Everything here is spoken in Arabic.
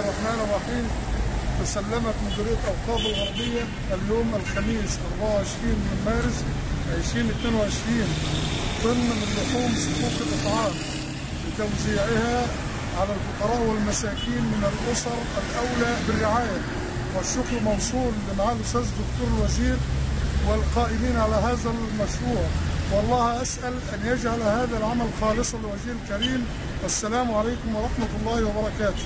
الرحمن الرحيم. تسلمت مديرية أوقاف الغربية اليوم الخميس 24 من مارس 2022 طن من لحوم صكوك الإطعام لتوزيعها على الفقراء والمساكين من الأسر الأولى بالرعاية. والشكر موصول لمعالي الأستاذ الدكتور الوزير والقائمين على هذا المشروع. والله أسأل أن يجعل هذا العمل خالصا لوجهه الكريم. والسلام عليكم ورحمة الله وبركاته.